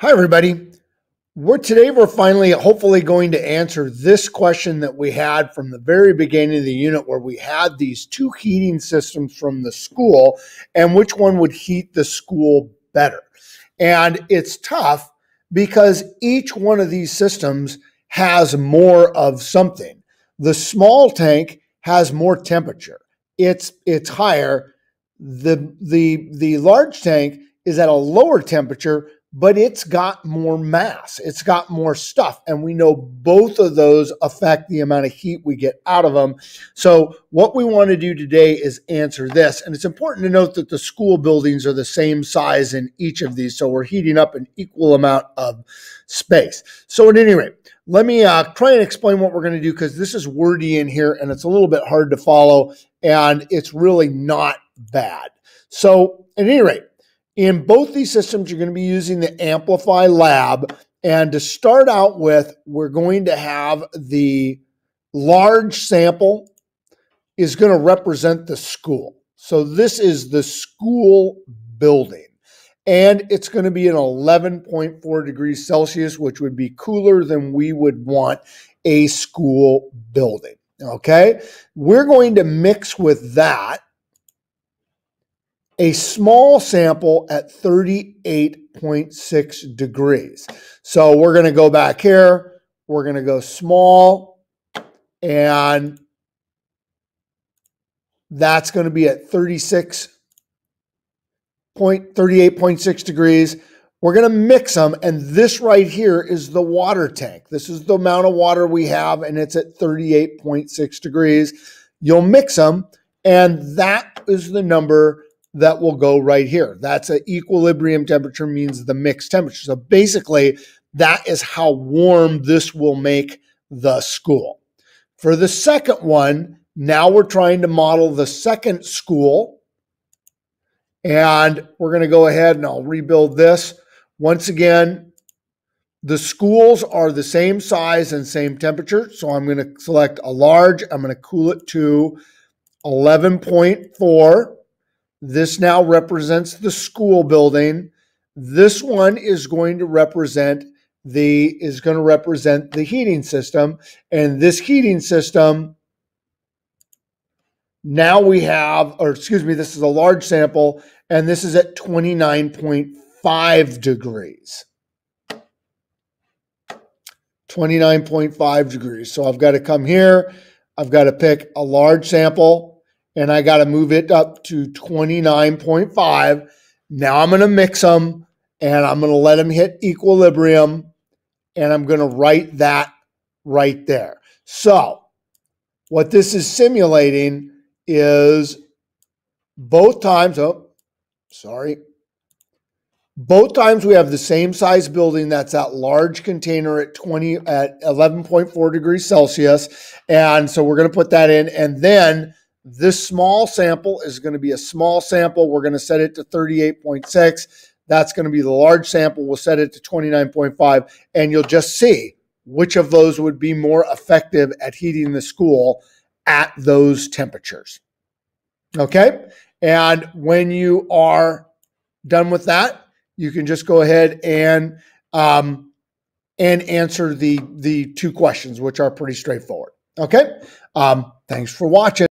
Hi, everybody. We're today we're finally hopefully going to answer this question that we had from the very beginning of the unit where we had these two heating systems from the school and which one would heat the school better. And it's tough because each one of these systems has more of something. The small tank has more temperature. It's it's higher. The the the large tank is at a lower temperature but it's got more mass, it's got more stuff. And we know both of those affect the amount of heat we get out of them. So, what we want to do today is answer this. And it's important to note that the school buildings are the same size in each of these. So, we're heating up an equal amount of space. So, at any rate, let me uh, try and explain what we're going to do because this is wordy in here and it's a little bit hard to follow and it's really not bad. So, at any rate, in both these systems, you're going to be using the Amplify Lab. And to start out with, we're going to have the large sample is going to represent the school. So this is the school building. And it's going to be an 11.4 degrees Celsius, which would be cooler than we would want a school building. Okay. We're going to mix with that a small sample at 38.6 degrees. So we're going to go back here. We're going to go small and that's going to be at 36 point 38.6 degrees. We're going to mix them and this right here is the water tank. This is the amount of water we have and it's at 38.6 degrees. You'll mix them and that is the number that will go right here. That's an equilibrium temperature means the mixed temperature. So basically, that is how warm this will make the school. For the second one, now we're trying to model the second school. And we're going to go ahead and I'll rebuild this. Once again, the schools are the same size and same temperature. So I'm going to select a large. I'm going to cool it to 11.4. This now represents the school building. This one is going to represent the is going to represent the heating system. And this heating system now we have or excuse me this is a large sample and this is at 29.5 degrees. 29.5 degrees. So I've got to come here. I've got to pick a large sample and I got to move it up to 29.5. Now I'm going to mix them and I'm going to let them hit equilibrium and I'm going to write that right there. So what this is simulating is both times, oh, sorry, both times we have the same size building that's that large container at 20 at 11.4 degrees Celsius. And so we're going to put that in and then this small sample is going to be a small sample. We're going to set it to 38.6. That's going to be the large sample. We'll set it to 29.5. And you'll just see which of those would be more effective at heating the school at those temperatures. Okay. And when you are done with that, you can just go ahead and um, and answer the the two questions, which are pretty straightforward. Okay. Um, thanks for watching.